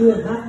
chưa hết